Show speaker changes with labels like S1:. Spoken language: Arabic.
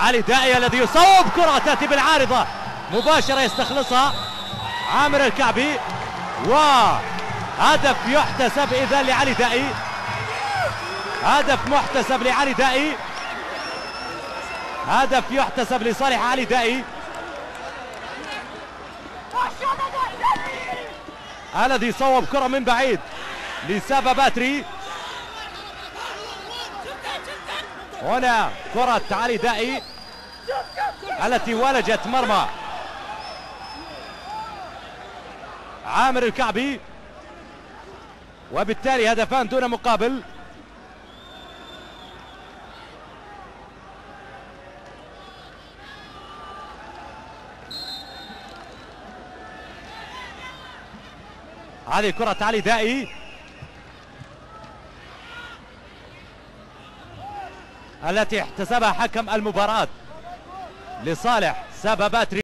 S1: علي دائي الذي يصوب كرة تأتي بالعارضة. مباشرة يستخلصها عامر الكعبي وهدف يحتسب إذا لعلي دائي هدف محتسب لعلي دائي هدف يحتسب لصالح علي دائي الذي صوب كرة من بعيد لسابا باتري هنا كرة علي دائي التي ولجت مرمى. عامر الكعبي. وبالتالي هدفان دون مقابل. هذه كرة علي دائي. التي احتسبها حكم المباراة لصالح باتري